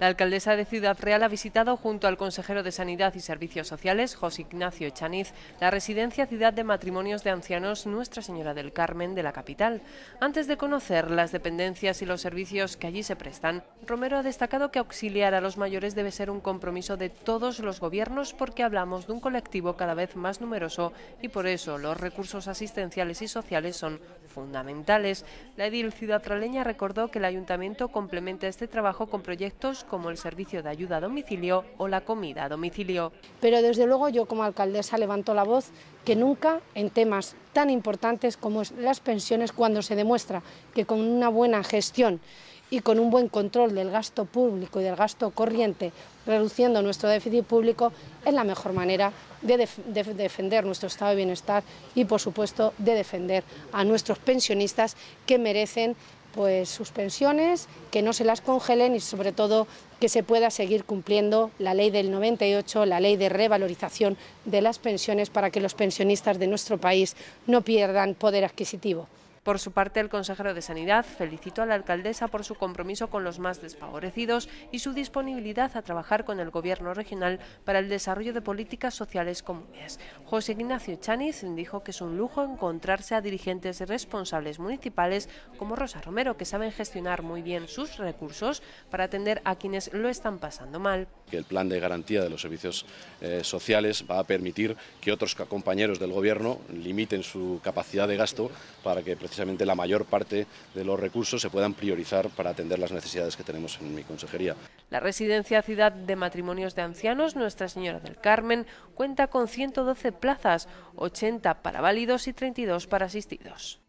La alcaldesa de Ciudad Real ha visitado junto al consejero de Sanidad y Servicios Sociales, José Ignacio Echaniz, la residencia Ciudad de Matrimonios de Ancianos Nuestra Señora del Carmen de la capital. Antes de conocer las dependencias y los servicios que allí se prestan, Romero ha destacado que auxiliar a los mayores debe ser un compromiso de todos los gobiernos porque hablamos de un colectivo cada vez más numeroso y por eso los recursos asistenciales y sociales son fundamentales. La edil ciudad recordó que el ayuntamiento complementa este trabajo con proyectos como el servicio de ayuda a domicilio o la comida a domicilio. Pero desde luego yo como alcaldesa levanto la voz que nunca en temas tan importantes como las pensiones, cuando se demuestra que con una buena gestión y con un buen control del gasto público y del gasto corriente, reduciendo nuestro déficit público, es la mejor manera de, defender nuestro estado de bienestar y, por supuesto, de defender a nuestros pensionistas que merecen pues sus pensiones, que no se las congelen y sobre todo que se pueda seguir cumpliendo la ley del 98, la ley de revalorización de las pensiones para que los pensionistas de nuestro país no pierdan poder adquisitivo. Por su parte, el consejero de Sanidad felicitó a la alcaldesa por su compromiso con los más desfavorecidos y su disponibilidad a trabajar con el Gobierno regional para el desarrollo de políticas sociales comunes. José Ignacio Chaniz dijo que es un lujo encontrarse a dirigentes responsables municipales como Rosa Romero, que saben gestionar muy bien sus recursos para atender a quienes lo están pasando mal. El plan de garantía de los servicios eh, sociales va a permitir que otros compañeros del Gobierno limiten su capacidad de gasto para que precisamente la mayor parte de los recursos se puedan priorizar para atender las necesidades que tenemos en mi consejería. La residencia Ciudad de Matrimonios de Ancianos Nuestra Señora del Carmen cuenta con 112 plazas, 80 para válidos y 32 para asistidos.